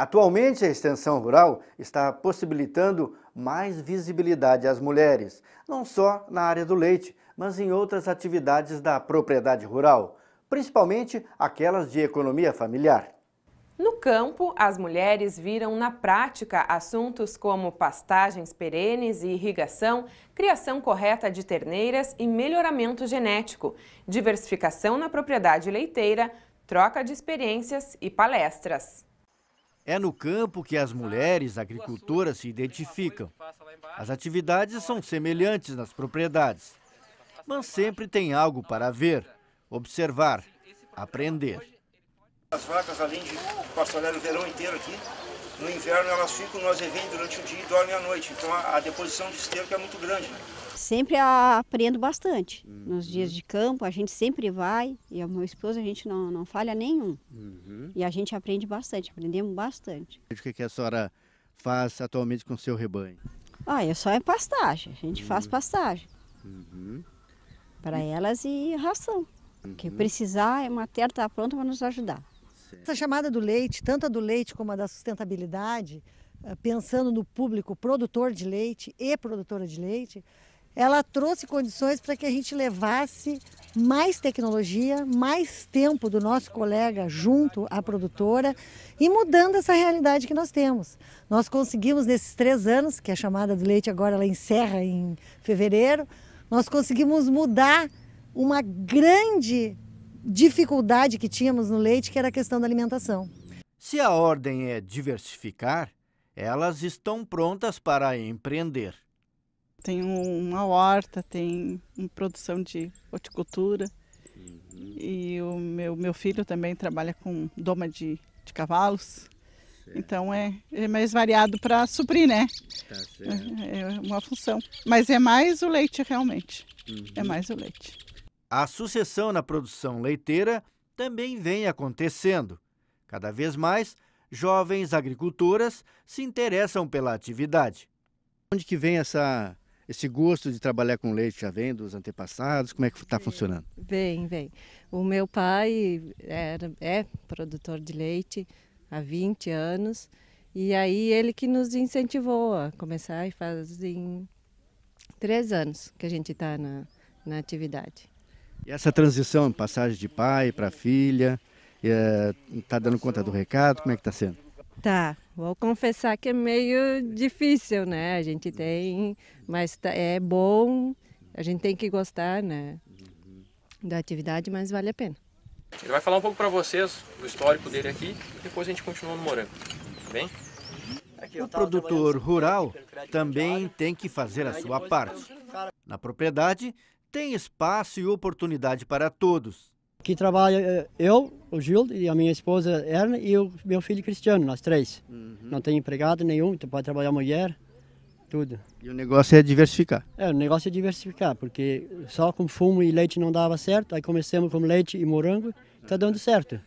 Atualmente, a extensão rural está possibilitando mais visibilidade às mulheres, não só na área do leite, mas em outras atividades da propriedade rural, principalmente aquelas de economia familiar. No campo, as mulheres viram na prática assuntos como pastagens perenes e irrigação, criação correta de terneiras e melhoramento genético, diversificação na propriedade leiteira, troca de experiências e palestras. É no campo que as mulheres agricultoras se identificam. As atividades são semelhantes nas propriedades, mas sempre tem algo para ver, observar, aprender. As vacas, além de pastorear o verão inteiro aqui, no inverno elas ficam no azevém durante o dia e dormem à noite. Então a, a deposição de esterco é muito grande. Né? Sempre aprendo bastante. Uhum. Nos dias de campo a gente sempre vai e a meu esposo a gente não, não falha nenhum. Uhum. E a gente aprende bastante, aprendemos bastante. O que, que a senhora faz atualmente com o seu rebanho? Ah, é só é pastagem. A gente uhum. faz pastagem. Uhum. Para elas e ração. O que uhum. precisar, a matéria está pronta para nos ajudar. Essa chamada do leite, tanto a do leite como a da sustentabilidade, eh, pensando no público produtor de leite e produtora de leite, ela trouxe condições para que a gente levasse mais tecnologia, mais tempo do nosso colega junto à produtora e mudando essa realidade que nós temos. Nós conseguimos nesses três anos, que a chamada do leite agora ela encerra em fevereiro, nós conseguimos mudar uma grande dificuldade que tínhamos no leite, que era a questão da alimentação. Se a ordem é diversificar, elas estão prontas para empreender. Tem uma horta, tem produção de horticultura. Uhum. E o meu, meu filho também trabalha com doma de, de cavalos. Certo. Então é, é mais variado para suprir, né? Tá é, é, uma função. Mas é mais o leite realmente. Uhum. É mais o leite. A sucessão na produção leiteira também vem acontecendo. Cada vez mais, jovens agricultoras se interessam pela atividade. Onde que vem essa, esse gosto de trabalhar com leite? Já vem dos antepassados? Como é que está funcionando? Vem, vem. O meu pai era, é produtor de leite há 20 anos e aí ele que nos incentivou a começar e fazem três anos que a gente está na, na atividade. E essa transição, passagem de pai para filha, está é, dando conta do recado? Como é que está sendo? Tá, vou confessar que é meio difícil, né? A gente tem, mas tá, é bom, a gente tem que gostar, né? Da atividade, mas vale a pena. Ele vai falar um pouco para vocês do histórico dele aqui e depois a gente continua no morango, tá bem? O produtor rural também tem que fazer a sua parte. Na propriedade, tem espaço e oportunidade para todos. Aqui trabalha eh, eu, o Gil e a minha esposa Erna e o meu filho Cristiano, nós três. Uhum. Não tem empregado nenhum, então pode trabalhar mulher, tudo. E o negócio é diversificar? É, o negócio é diversificar, porque só com fumo e leite não dava certo, aí começamos com leite e morango, está dando certo.